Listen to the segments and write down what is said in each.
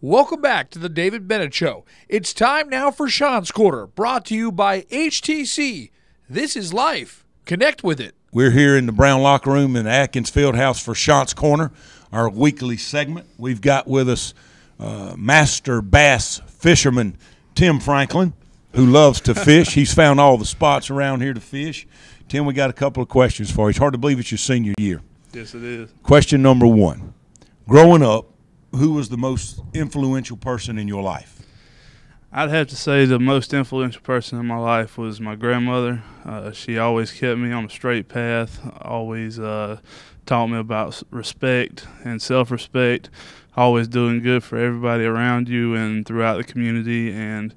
Welcome back to the David Bennett Show. It's time now for Chants Corner, brought to you by HTC. This is life. Connect with it. We're here in the Brown Locker Room in the Atkins Field House for Chants Corner, our weekly segment. We've got with us uh, master bass fisherman Tim Franklin, who loves to fish. He's found all the spots around here to fish. Tim, we got a couple of questions for you. It's hard to believe it's your senior year. Yes, it is. Question number one Growing up, who was the most influential person in your life? I'd have to say the most influential person in my life was my grandmother. Uh, she always kept me on a straight path, always uh, taught me about respect and self respect, always doing good for everybody around you and throughout the community. And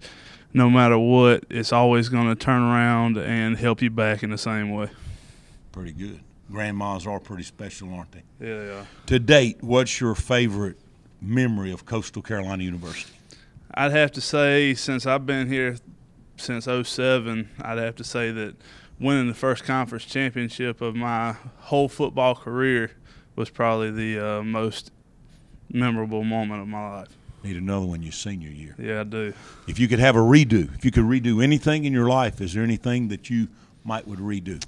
no matter what, it's always going to turn around and help you back in the same way. Pretty good. Grandmas are pretty special, aren't they? Yeah, they are. To date, what's your favorite memory of Coastal Carolina University? I'd have to say, since I've been here since 07, I'd have to say that winning the first conference championship of my whole football career was probably the uh, most memorable moment of my life. Need another one your senior year. Yeah, I do. If you could have a redo, if you could redo anything in your life, is there anything that you might would redo?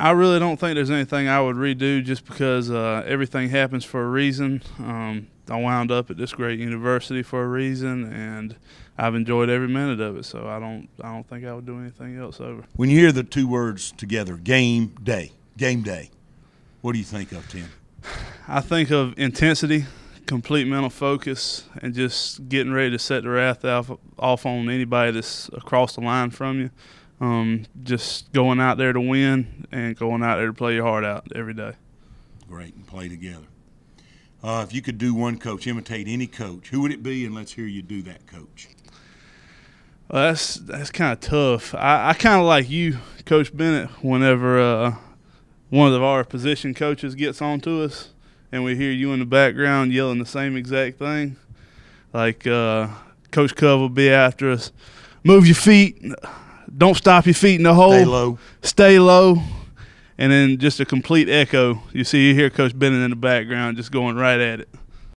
I really don't think there's anything I would redo just because uh, everything happens for a reason. Um, I wound up at this great university for a reason, and I've enjoyed every minute of it. So I don't, I don't think I would do anything else over. When you hear the two words together, game day, game day, what do you think of, Tim? I think of intensity, complete mental focus, and just getting ready to set the wrath off, off on anybody that's across the line from you. Um, just going out there to win and going out there to play your heart out every day. Great, and play together. Uh, if you could do one coach, imitate any coach, who would it be? And let's hear you do that coach. Well, that's that's kind of tough. I, I kind of like you, Coach Bennett. Whenever uh, one of our position coaches gets on to us, and we hear you in the background yelling the same exact thing, like uh, Coach Cove will be after us. Move your feet. Don't stop your feet in the hole. Stay low. Stay low and then just a complete echo. You see, you hear Coach Bennett in the background just going right at it.